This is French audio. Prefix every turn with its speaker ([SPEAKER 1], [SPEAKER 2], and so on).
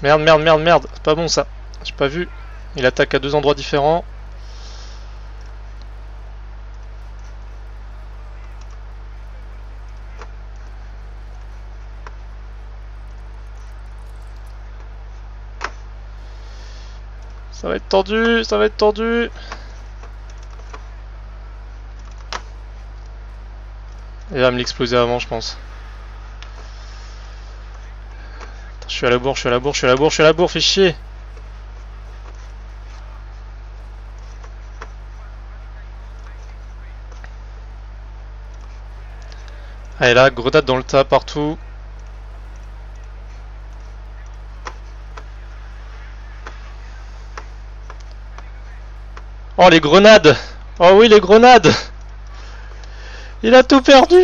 [SPEAKER 1] Merde, merde, merde, merde, c'est pas bon ça. J'ai pas vu. Il attaque à deux endroits différents. Ça va être tendu, ça va être tendu. Il va me l'exploser avant, je pense. Je suis à la bourre, je suis à la bourre, je suis à la bourre, je suis à la bourre, fais chier. Allez là, grenade dans le tas partout. Oh les grenades Oh oui les grenades Il a tout perdu